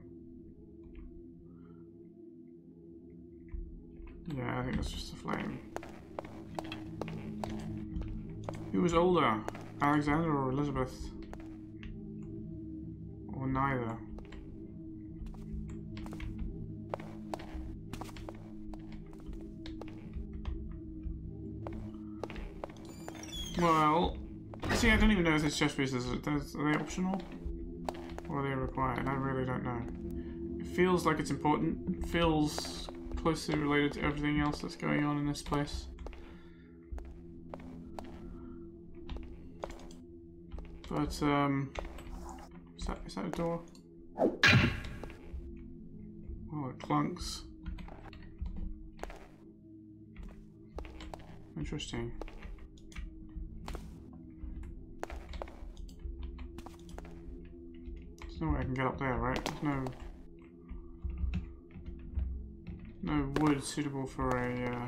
Yeah, I think it's just the flame. Who was older? Alexander or Elizabeth? Or neither. Well, see, I don't even know if these chess pieces are they optional or are they required. I really don't know. It feels like it's important. It feels closely related to everything else that's going on in this place. But um, is that is that a door? Oh, it clunks. Interesting. There's no way I can get up there, right? There's no no wood suitable for a uh,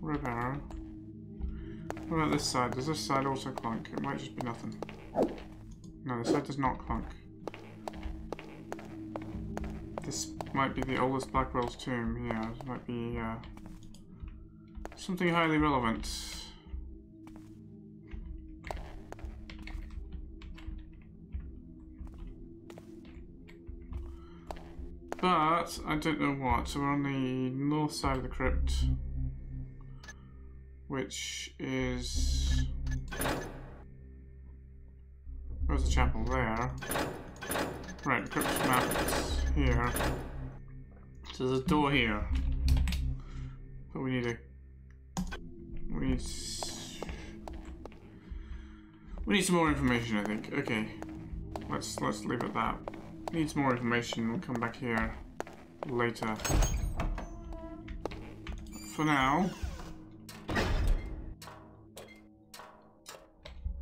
rope arrow. What about this side? Does this side also clunk? It might just be nothing. No, this side does not clunk. This might be the oldest Blackwell's tomb. Yeah, this might be uh, something highly relevant. But I don't know what. So we're on the north side of the crypt, which is where's the chapel there? Right, the crypt map's here. So there's a door here, but we need a we need we need some more information. I think. Okay, let's let's leave it at that. Needs more information. We'll come back here later. For now,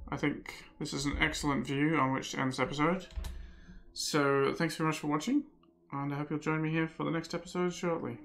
I think this is an excellent view on which to end this episode. So thanks very much for watching, and I hope you'll join me here for the next episode shortly.